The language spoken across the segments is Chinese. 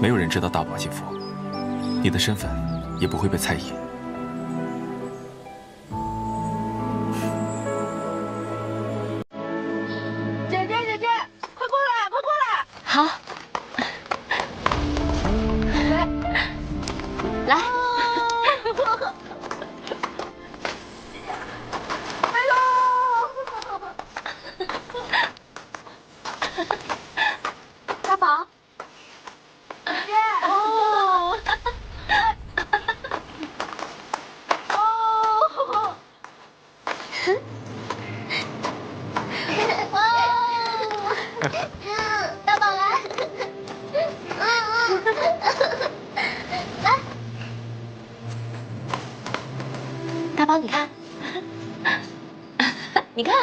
没有人知道大宝姐夫，你的身份也不会被猜疑。姐姐姐姐，快过来，快过来。好大宝来，嗯嗯，来，大宝，你看，你看。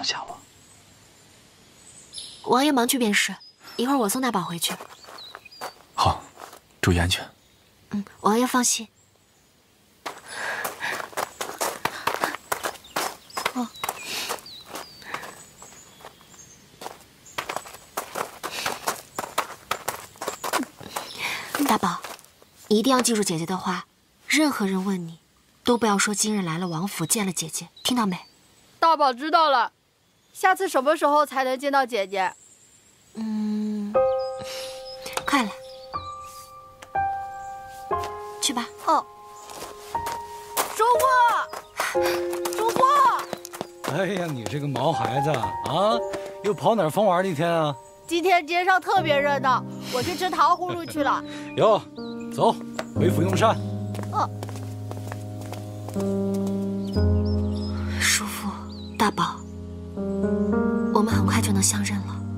张皇的下我。王爷忙去便是，一会儿我送大宝回去。好，注意安全。嗯，王爷放心。大宝，你一定要记住姐姐的话，任何人问你，都不要说今日来了王府见了姐姐，听到没？大宝知道了，下次什么时候才能见到姐姐？嗯，快了，去吧。哦，叔父，叔父！哎呀，你这个毛孩子啊，又跑哪儿疯玩了一天啊？今天街上特别热闹，我去吃糖葫芦去了。哟，走，回府用膳。哦。叔父，大宝，我们很快就能相认了。